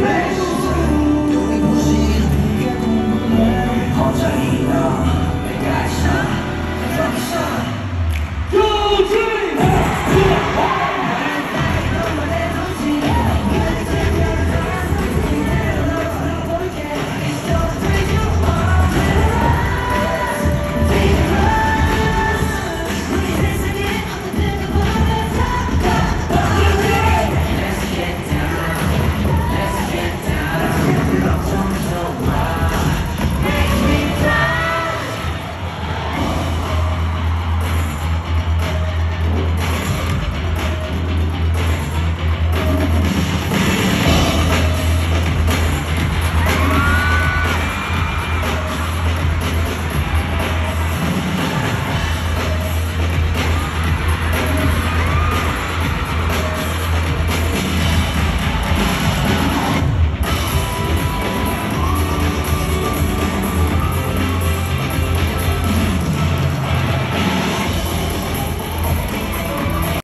Don't be pussy. You.